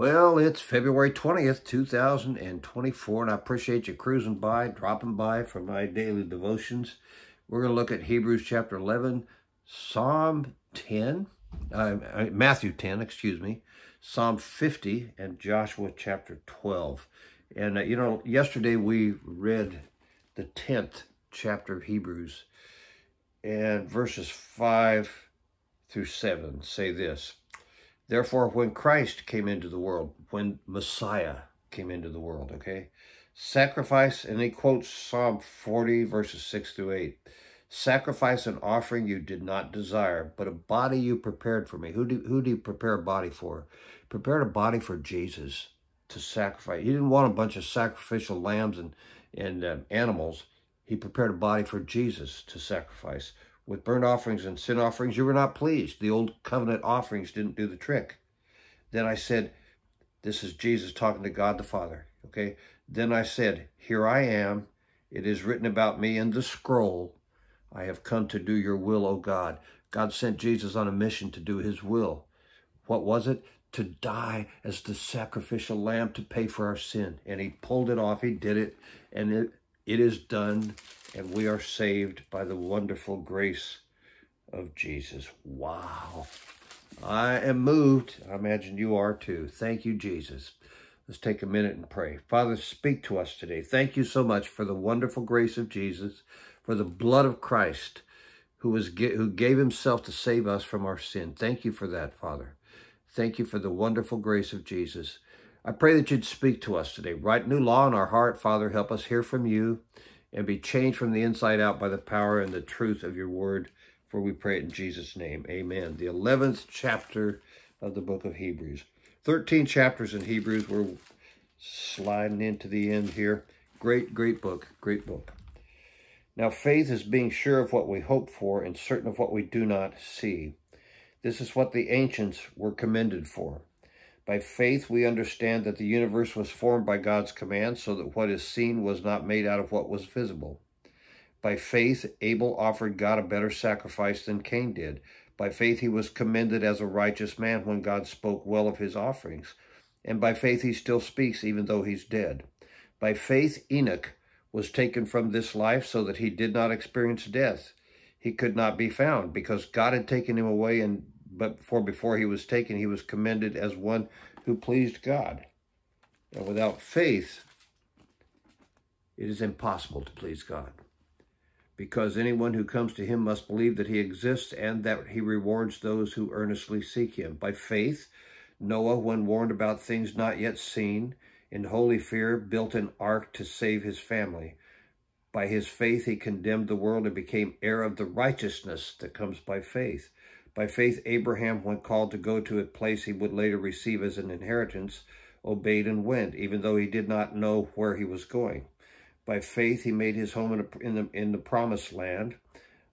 Well, it's February 20th, 2024, and I appreciate you cruising by, dropping by for my daily devotions. We're going to look at Hebrews chapter 11, Psalm 10, uh, Matthew 10, excuse me, Psalm 50, and Joshua chapter 12. And, uh, you know, yesterday we read the 10th chapter of Hebrews, and verses 5 through 7 say this. Therefore, when Christ came into the world, when Messiah came into the world, okay, sacrifice, and he quotes Psalm 40, verses 6 through 8. Sacrifice and offering you did not desire, but a body you prepared for me. Who do, who do you prepare a body for? Prepared a body for Jesus to sacrifice. He didn't want a bunch of sacrificial lambs and, and uh, animals. He prepared a body for Jesus to sacrifice. With burnt offerings and sin offerings, you were not pleased. The old covenant offerings didn't do the trick. Then I said, this is Jesus talking to God the Father, okay? Then I said, here I am. It is written about me in the scroll. I have come to do your will, O God. God sent Jesus on a mission to do his will. What was it? To die as the sacrificial lamb to pay for our sin. And he pulled it off. He did it. And it, it is done and we are saved by the wonderful grace of Jesus. Wow. I am moved. I imagine you are too. Thank you, Jesus. Let's take a minute and pray. Father, speak to us today. Thank you so much for the wonderful grace of Jesus, for the blood of Christ who was who gave himself to save us from our sin. Thank you for that, Father. Thank you for the wonderful grace of Jesus. I pray that you'd speak to us today. Write new law in our heart, Father. Help us hear from you and be changed from the inside out by the power and the truth of your word. For we pray it in Jesus' name. Amen. The 11th chapter of the book of Hebrews. 13 chapters in Hebrews. We're sliding into the end here. Great, great book. Great book. Now, faith is being sure of what we hope for and certain of what we do not see. This is what the ancients were commended for. By faith, we understand that the universe was formed by God's command so that what is seen was not made out of what was visible. By faith, Abel offered God a better sacrifice than Cain did. By faith, he was commended as a righteous man when God spoke well of his offerings. And by faith, he still speaks even though he's dead. By faith, Enoch was taken from this life so that he did not experience death. He could not be found because God had taken him away and but for before he was taken, he was commended as one who pleased God. And without faith, it is impossible to please God. Because anyone who comes to him must believe that he exists and that he rewards those who earnestly seek him. By faith, Noah, when warned about things not yet seen, in holy fear, built an ark to save his family. By his faith, he condemned the world and became heir of the righteousness that comes by faith. By faith, Abraham, when called to go to a place he would later receive as an inheritance, obeyed and went, even though he did not know where he was going. By faith, he made his home in, a, in, the, in the promised land,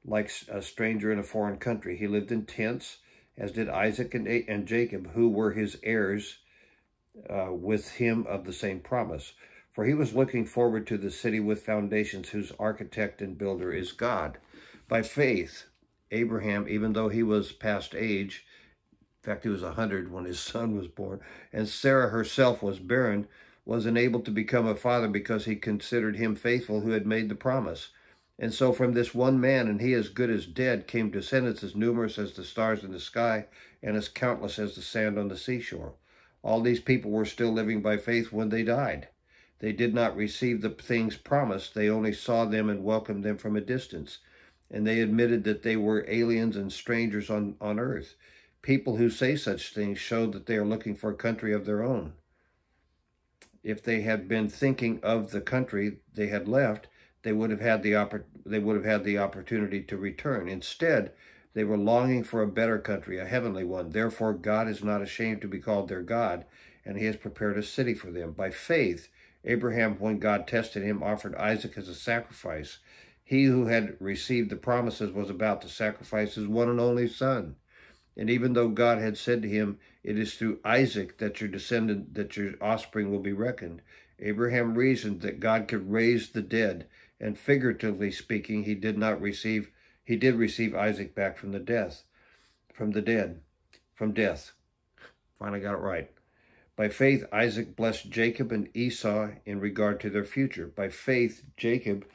like a stranger in a foreign country. He lived in tents, as did Isaac and, and Jacob, who were his heirs uh, with him of the same promise. For he was looking forward to the city with foundations, whose architect and builder is God. By faith, Abraham, even though he was past age, in fact, he was 100 when his son was born, and Sarah herself was barren, was enabled to become a father because he considered him faithful who had made the promise. And so from this one man, and he as good as dead, came descendants as numerous as the stars in the sky and as countless as the sand on the seashore. All these people were still living by faith when they died. They did not receive the things promised. They only saw them and welcomed them from a distance and they admitted that they were aliens and strangers on, on earth. People who say such things show that they are looking for a country of their own. If they had been thinking of the country they had left, they would have had the they would have had the opportunity to return. Instead, they were longing for a better country, a heavenly one. Therefore, God is not ashamed to be called their God, and he has prepared a city for them. By faith, Abraham, when God tested him, offered Isaac as a sacrifice. He who had received the promises was about to sacrifice his one and only son. And even though God had said to him, It is through Isaac that your descendant, that your offspring will be reckoned, Abraham reasoned that God could raise the dead, and figuratively speaking, he did not receive, he did receive Isaac back from the death, from the dead, from death. Finally got it right. By faith, Isaac blessed Jacob and Esau in regard to their future. By faith, Jacob,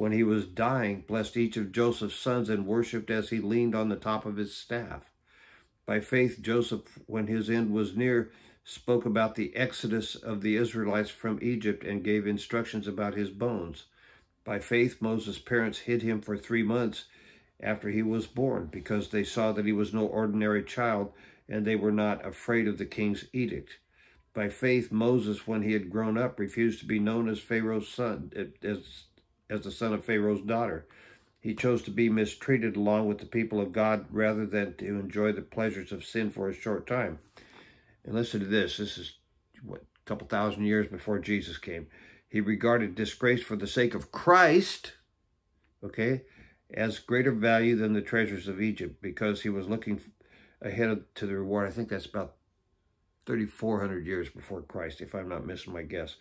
when he was dying, blessed each of Joseph's sons and worshipped as he leaned on the top of his staff. By faith, Joseph, when his end was near, spoke about the exodus of the Israelites from Egypt and gave instructions about his bones. By faith, Moses' parents hid him for three months after he was born because they saw that he was no ordinary child and they were not afraid of the king's edict. By faith, Moses, when he had grown up, refused to be known as Pharaoh's son, eh, as, as the son of Pharaoh's daughter. He chose to be mistreated along with the people of God rather than to enjoy the pleasures of sin for a short time. And listen to this. This is, what, a couple thousand years before Jesus came. He regarded disgrace for the sake of Christ, okay, as greater value than the treasures of Egypt because he was looking ahead to the reward. I think that's about 3,400 years before Christ, if I'm not missing my guess.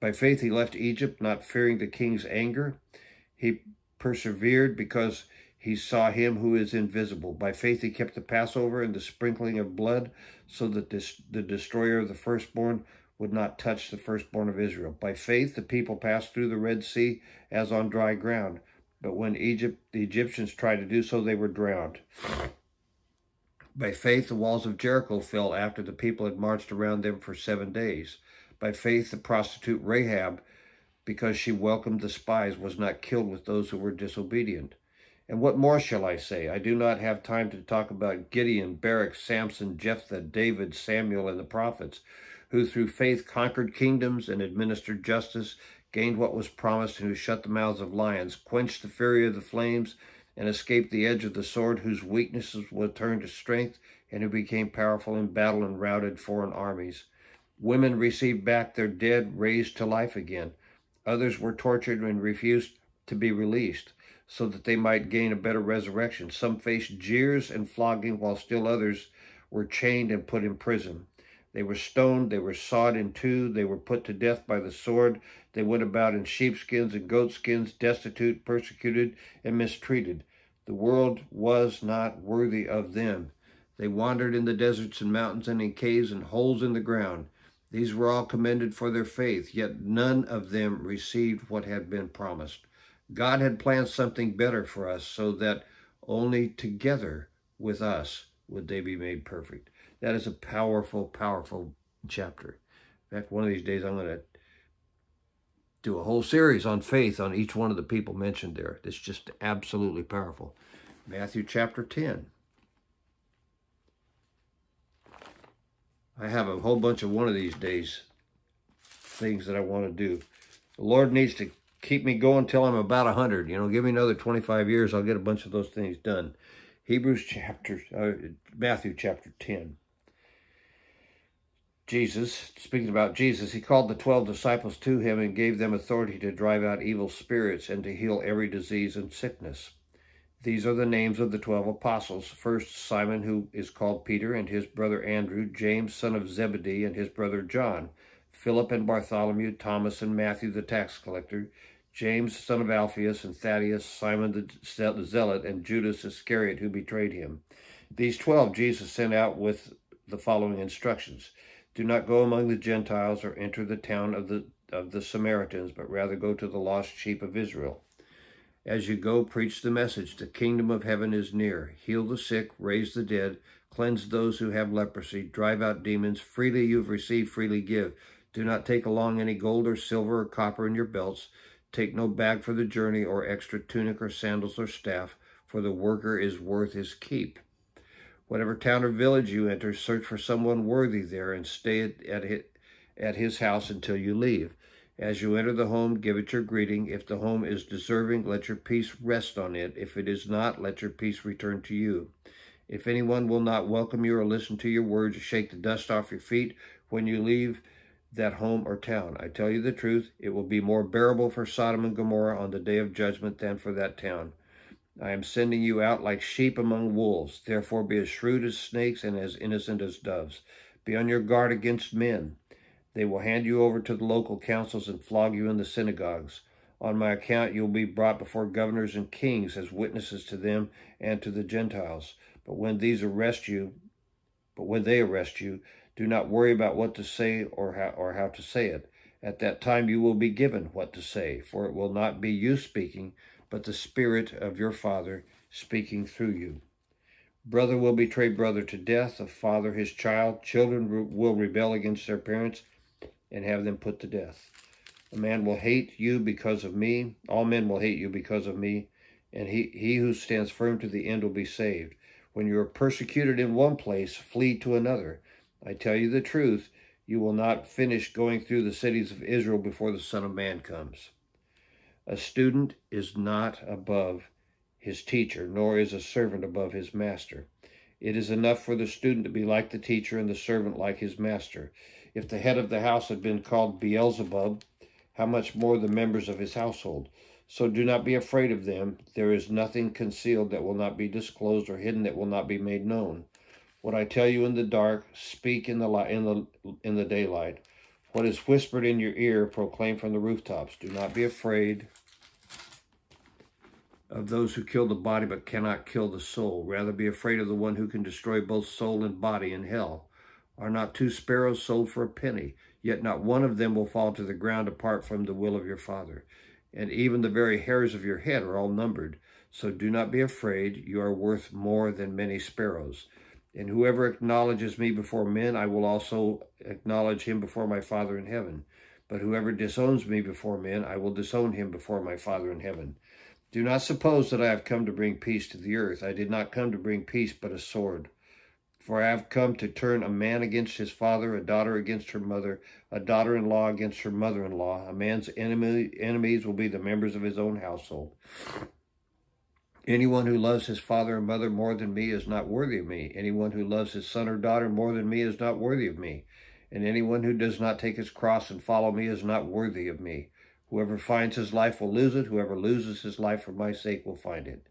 By faith he left Egypt, not fearing the king's anger. He persevered because he saw him who is invisible. By faith he kept the Passover and the sprinkling of blood, so that this, the destroyer of the firstborn would not touch the firstborn of Israel. By faith the people passed through the Red Sea as on dry ground. But when Egypt, the Egyptians tried to do so, they were drowned. By faith, the walls of Jericho fell after the people had marched around them for seven days. By faith, the prostitute Rahab, because she welcomed the spies, was not killed with those who were disobedient. And what more shall I say? I do not have time to talk about Gideon, Barak, Samson, Jephthah, David, Samuel, and the prophets, who through faith conquered kingdoms and administered justice, gained what was promised, and who shut the mouths of lions, quenched the fury of the flames, and escaped the edge of the sword, whose weaknesses were turned to strength, and who became powerful in battle and routed foreign armies. Women received back their dead, raised to life again. Others were tortured and refused to be released, so that they might gain a better resurrection. Some faced jeers and flogging, while still others were chained and put in prison. They were stoned, they were sawed in two, they were put to death by the sword. They went about in sheepskins and goatskins, destitute, persecuted, and mistreated. The world was not worthy of them. They wandered in the deserts and mountains and in caves and holes in the ground. These were all commended for their faith, yet none of them received what had been promised. God had planned something better for us so that only together with us would they be made perfect. That is a powerful, powerful chapter. In fact, one of these days I'm going to do a whole series on faith on each one of the people mentioned there. It's just absolutely powerful. Matthew chapter 10. I have a whole bunch of one of these days things that I want to do. The Lord needs to keep me going till I'm about 100. You know, give me another 25 years, I'll get a bunch of those things done. Hebrews chapter, uh, Matthew chapter 10. Jesus, speaking about Jesus, he called the 12 disciples to him and gave them authority to drive out evil spirits and to heal every disease and sickness. These are the names of the 12 apostles. First, Simon, who is called Peter, and his brother Andrew, James, son of Zebedee, and his brother John, Philip and Bartholomew, Thomas and Matthew the tax collector, James, son of Alphaeus, and Thaddeus, Simon the zealot, and Judas Iscariot, who betrayed him. These 12 Jesus sent out with the following instructions. Do not go among the Gentiles or enter the town of the of the Samaritans, but rather go to the lost sheep of Israel. As you go, preach the message. The kingdom of heaven is near. Heal the sick, raise the dead, cleanse those who have leprosy, drive out demons. Freely you've received, freely give. Do not take along any gold or silver or copper in your belts. Take no bag for the journey or extra tunic or sandals or staff, for the worker is worth his keep. Whatever town or village you enter, search for someone worthy there and stay at, at, at his house until you leave. As you enter the home, give it your greeting. If the home is deserving, let your peace rest on it. If it is not, let your peace return to you. If anyone will not welcome you or listen to your words, shake the dust off your feet when you leave that home or town. I tell you the truth, it will be more bearable for Sodom and Gomorrah on the day of judgment than for that town. I am sending you out like sheep among wolves. Therefore be as shrewd as snakes and as innocent as doves. Be on your guard against men. They will hand you over to the local councils and flog you in the synagogues. On my account you will be brought before governors and kings as witnesses to them and to the Gentiles. But when these arrest you, but when they arrest you, Do not worry about what to say or how, or how to say it. At that time you will be given what to say, for it will not be you speaking, but the Spirit of your Father speaking through you. Brother will betray brother to death, a father his child. Children will rebel against their parents and have them put to death. A man will hate you because of me. All men will hate you because of me. And he, he who stands firm to the end will be saved. When you are persecuted in one place, flee to another. I tell you the truth, you will not finish going through the cities of Israel before the Son of Man comes. A student is not above his teacher, nor is a servant above his master. It is enough for the student to be like the teacher and the servant like his master. If the head of the house had been called Beelzebub, how much more the members of his household? So do not be afraid of them. There is nothing concealed that will not be disclosed or hidden that will not be made known. What I tell you in the dark, speak in the light, in the in the daylight. What is whispered in your ear, proclaim from the rooftops. Do not be afraid of those who kill the body but cannot kill the soul. Rather be afraid of the one who can destroy both soul and body in hell. Are not two sparrows sold for a penny? Yet not one of them will fall to the ground apart from the will of your Father. And even the very hairs of your head are all numbered. So do not be afraid. You are worth more than many sparrows. And whoever acknowledges me before men, I will also acknowledge him before my Father in heaven. But whoever disowns me before men, I will disown him before my Father in heaven. Do not suppose that I have come to bring peace to the earth. I did not come to bring peace, but a sword. For I have come to turn a man against his father, a daughter against her mother, a daughter-in-law against her mother-in-law. A man's enemy, enemies will be the members of his own household. Anyone who loves his father and mother more than me is not worthy of me. Anyone who loves his son or daughter more than me is not worthy of me. And anyone who does not take his cross and follow me is not worthy of me. Whoever finds his life will lose it. Whoever loses his life for my sake will find it.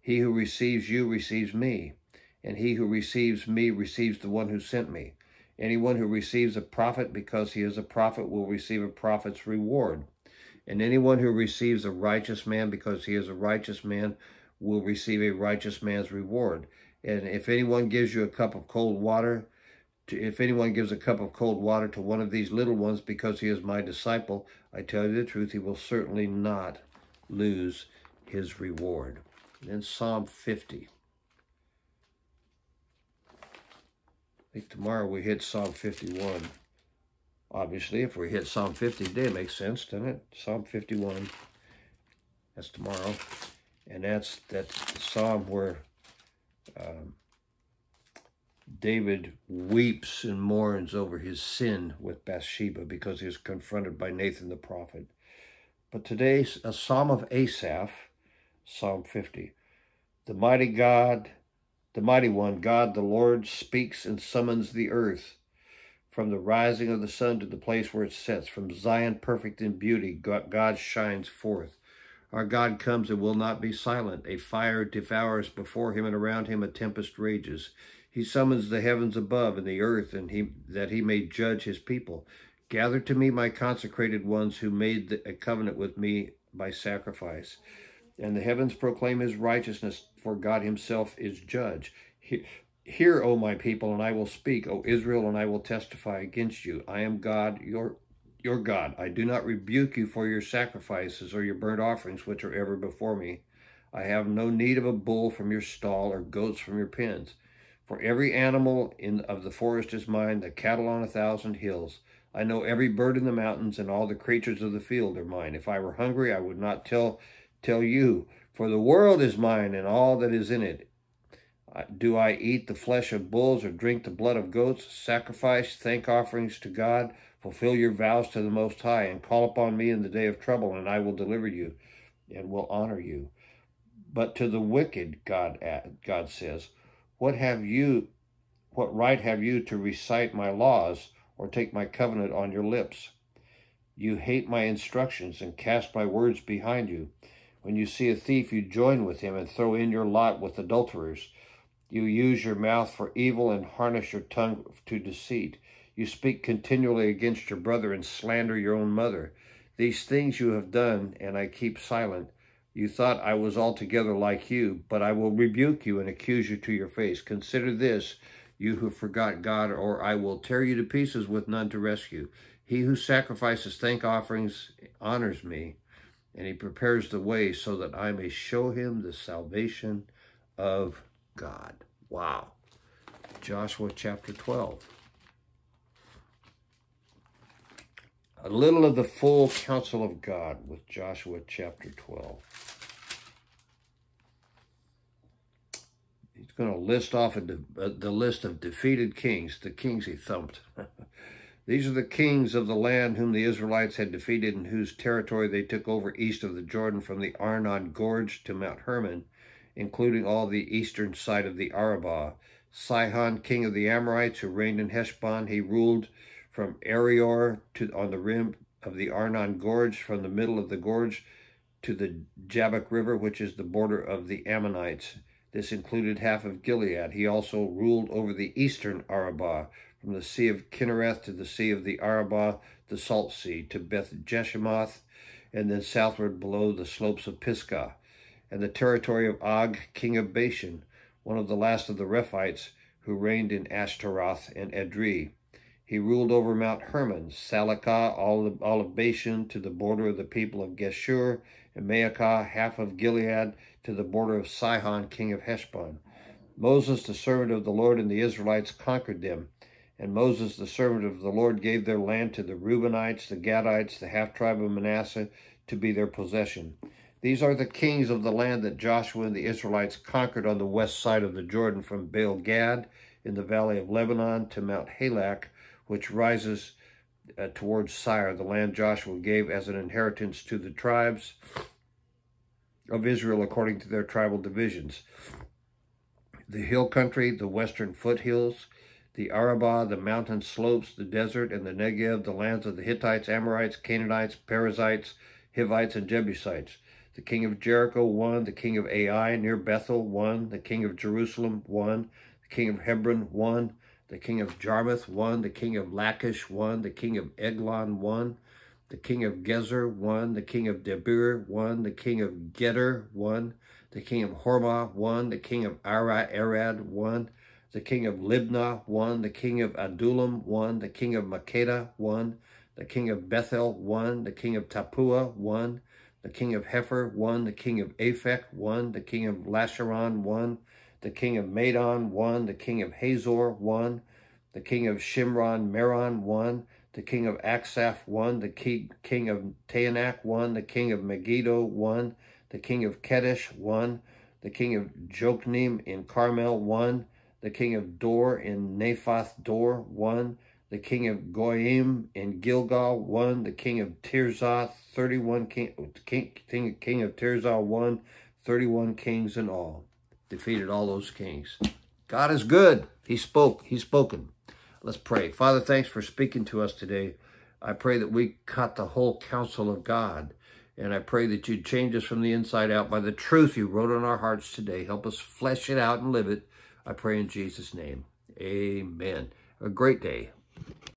He who receives you receives me. And he who receives me receives the one who sent me. Anyone who receives a prophet because he is a prophet will receive a prophet's reward. And anyone who receives a righteous man because he is a righteous man will receive a righteous man's reward. And if anyone gives you a cup of cold water, to, if anyone gives a cup of cold water to one of these little ones because he is my disciple, I tell you the truth, he will certainly not lose his reward. And then Psalm 50. Think tomorrow we hit Psalm 51. Obviously, if we hit Psalm 50 today, it makes sense, doesn't it? Psalm 51. That's tomorrow. And that's that psalm where um, David weeps and mourns over his sin with Bathsheba because he is confronted by Nathan the prophet. But today's a psalm of Asaph, Psalm 50. The mighty God, the mighty one, God the Lord, speaks and summons the earth. From the rising of the sun to the place where it sets, from Zion perfect in beauty, God shines forth. Our God comes and will not be silent. A fire devours before him, and around him a tempest rages. He summons the heavens above and the earth, and he that he may judge his people. Gather to me my consecrated ones who made a covenant with me by sacrifice. And the heavens proclaim his righteousness, for God himself is judge. Hear, O my people, and I will speak, O Israel, and I will testify against you. I am God, your your God. I do not rebuke you for your sacrifices or your burnt offerings, which are ever before me. I have no need of a bull from your stall or goats from your pens. For every animal in of the forest is mine, the cattle on a thousand hills. I know every bird in the mountains, and all the creatures of the field are mine. If I were hungry, I would not tell tell you, for the world is mine and all that is in it. Do I eat the flesh of bulls or drink the blood of goats? Sacrifice thank offerings to God? Fulfill your vows to the Most High and call upon me in the day of trouble, and I will deliver you and will honor you. But to the wicked, God, uh, God says, what have you, what right have you to recite my laws or take my covenant on your lips? You hate my instructions and cast my words behind you. When you see a thief, you join with him and throw in your lot with adulterers. You use your mouth for evil and harness your tongue to deceit. You speak continually against your brother and slander your own mother. These things you have done, and I keep silent. You thought I was altogether like you, but I will rebuke you and accuse you to your face. Consider this, you who forgot God, or I will tear you to pieces with none to rescue. He who sacrifices thank offerings honors me, and he prepares the way so that I may show him the salvation of God. Wow. Joshua chapter 12. A little of the full counsel of God with Joshua chapter 12. He's going to list off a uh, the list of defeated kings, the kings he thumped. These are the kings of the land whom the Israelites had defeated and whose territory they took over east of the Jordan from the Arnon Gorge to Mount Hermon, including all the eastern side of the Arabah. Sihon, king of the Amorites, who reigned in Heshbon, he ruled from Aroer to on the rim of the Arnon Gorge, from the middle of the gorge to the Jabbok River, which is the border of the Ammonites. This included half of Gilead. He also ruled over the eastern Arabah, from the Sea of Kinnereth to the Sea of the Arabah, the Salt Sea, to Beth Jeshimoth, and then southward below the slopes of Pisgah, and the territory of Og, king of Bashan, one of the last of the Rephaites, who reigned in Ashtaroth and Edrei. He ruled over Mount Hermon, Salecah, all of, all of Bashan, to the border of the people of Geshur, and Maacah, half of Gilead, to the border of Sihon, king of Heshbon. Moses, the servant of the Lord, and the Israelites conquered them. And Moses, the servant of the Lord, gave their land to the Reubenites, the Gadites, the half-tribe of Manasseh, to be their possession. These are the kings of the land that Joshua and the Israelites conquered on the west side of the Jordan from Baal Gad in the valley of Lebanon to Mount Halak, which rises uh, towards Seir, the land Joshua gave as an inheritance to the tribes of Israel according to their tribal divisions. The hill country, the western foothills, the Arabah, the mountain slopes, the desert, and the Negev, the lands of the Hittites, Amorites, Canaanites, Perizzites, Hivites, and Jebusites. The king of Jericho won, the king of Ai near Bethel won, the king of Jerusalem won, the king of Hebron won, the king of Jarmuth won, the king of Lachish won, the king of Eglon won, the king of Gezer won, the king of Debir won, the king of Geder won, the king of Hormah won, the king of Ara Arad won, the king of Libnah won, the king of Adullam won, the king of Makkedah won, the king of Bethel won, the king of Tappuah won, the king of Hepher won, the king of Aphek won, the king of Lasharon won, the king of Madon won, the king of Hazor won, the king of Shimron Meron won, the king of Aksaph won, the king of Taanach won, the king of Megiddo won, the king of Kedesh won, the king of Jokneam in Carmel won, the king of Dor in Naphath Dor won, the king of Goyim in Gilgal won, the king of Tirzah, 31 king, oh, king, king, king of Tirzah won, 31 kings in all. Defeated all those kings. God is good. He spoke. He's spoken. Let's pray. Father, thanks for speaking to us today. I pray that we cut the whole counsel of God. And I pray that you'd change us from the inside out by the truth you wrote on our hearts today. Help us flesh it out and live it. I pray in Jesus' name. Amen. A great day.